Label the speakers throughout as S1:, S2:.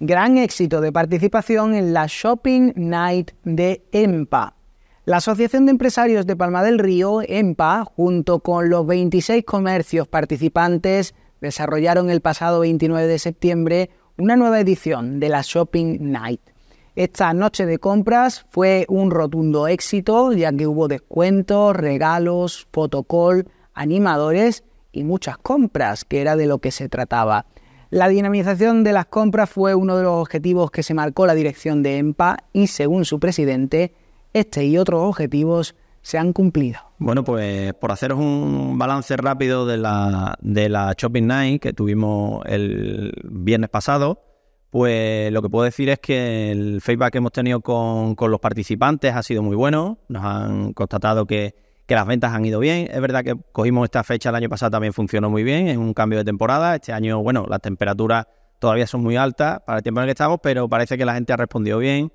S1: gran éxito de participación en la Shopping Night de EMPA. La Asociación de Empresarios de Palma del Río, EMPA, junto con los 26 comercios participantes, desarrollaron el pasado 29 de septiembre una nueva edición de la Shopping Night. Esta noche de compras fue un rotundo éxito, ya que hubo descuentos, regalos, fotocall, animadores y muchas compras, que era de lo que se trataba. La dinamización de las compras fue uno de los objetivos que se marcó la dirección de EMPA y según su presidente, este y otros objetivos se han cumplido.
S2: Bueno, pues por haceros un balance rápido de la, de la Shopping Night que tuvimos el viernes pasado, pues lo que puedo decir es que el feedback que hemos tenido con, con los participantes ha sido muy bueno. Nos han constatado que, que, las ventas han ido bien. Es verdad que cogimos esta fecha el año pasado, también funcionó muy bien. Es un cambio de temporada. Este año, bueno, las temperaturas todavía son muy altas para el tiempo en el que estamos, pero parece que la gente ha respondido bien.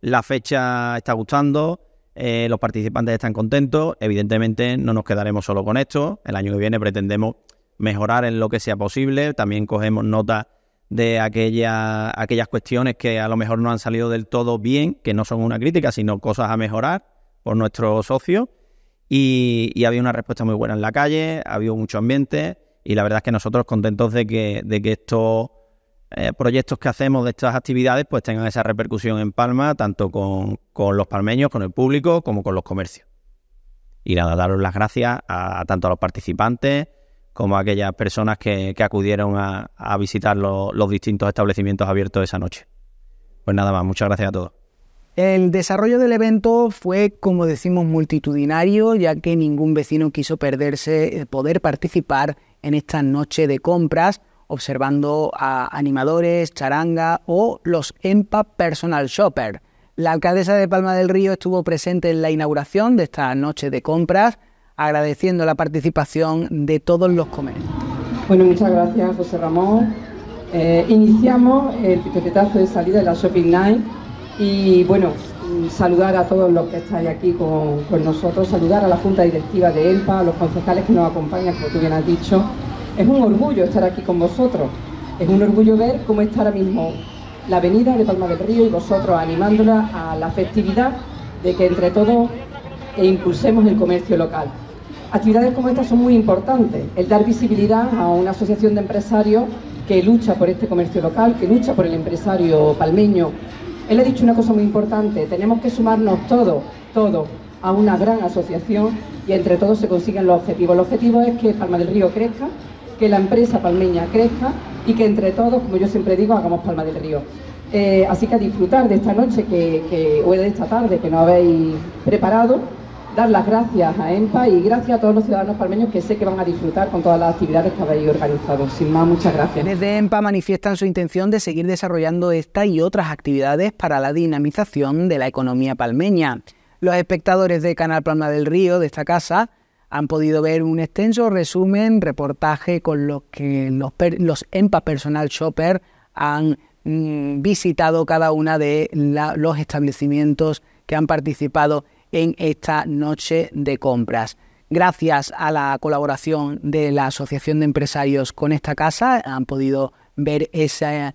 S2: La fecha está gustando. Eh, los participantes están contentos. Evidentemente no nos quedaremos solo con esto. El año que viene pretendemos mejorar en lo que sea posible. También cogemos nota de aquella, aquellas cuestiones que a lo mejor no han salido del todo bien, que no son una crítica, sino cosas a mejorar por nuestros socios. Y, y había una respuesta muy buena en la calle, ha habido mucho ambiente y la verdad es que nosotros contentos de que, de que estos eh, proyectos que hacemos de estas actividades pues tengan esa repercusión en Palma, tanto con, con, los palmeños, con el público, como con los comercios. Y nada, daros las gracias a, a tanto a los participantes, como aquellas personas que, que acudieron a, a visitar lo, los distintos establecimientos abiertos esa noche. Pues nada más, muchas gracias a todos.
S1: El desarrollo del evento fue, como decimos, multitudinario, ya que ningún vecino quiso perderse eh, poder participar en esta noche de compras, observando a animadores, charanga o los EMPA Personal Shopper. La alcaldesa de Palma del Río estuvo presente en la inauguración de esta noche de compras, agradeciendo la participación de todos los comercios.
S3: Bueno, muchas gracias José Ramón. Eh, iniciamos el pistoletazo de salida de la Shopping Night y bueno, saludar a todos los que estáis aquí con, nosotros, saludar a la Junta Directiva de ELPA, a los concejales que nos acompañan, como tú bien has dicho. Es un orgullo estar aquí con vosotros, es un orgullo ver cómo está ahora mismo la avenida de Palma del Río y vosotros animándola a la festividad de que entre todos impulsemos el comercio local. Actividades como estas son muy importantes, el dar visibilidad a una asociación de empresarios que lucha por este comercio local, que lucha por el empresario palmeño. Él ha dicho una cosa muy importante, tenemos que sumarnos todos, todos, a una gran asociación y entre todos se consiguen los objetivos. El objetivo es que Palma del Río crezca, que la empresa palmeña crezca y que entre todos, como yo siempre digo, hagamos Palma del Río. Eh, así que a disfrutar de esta noche que, que, o de esta tarde que nos habéis preparado dar las gracias a EMPA y gracias a todos los ciudadanos palmeños que sé que van a disfrutar con todas las actividades que habéis organizado. Sin más, muchas gracias.
S1: Desde EMPA manifiestan su intención de seguir desarrollando esta y otras actividades para la dinamización de la economía palmeña. Los espectadores de Canal Palma del Río, de esta casa, han podido ver un extenso resumen, reportaje con lo que los, EMPA Personal Shopper han mmm, visitado cada una de los establecimientos que han participado en esta noche de compras. Gracias a la colaboración de la Asociación de Empresarios con esta casa han podido ver ese,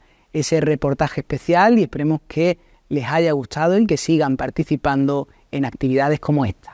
S1: reportaje especial y esperemos que les haya gustado y que sigan participando en actividades como esta.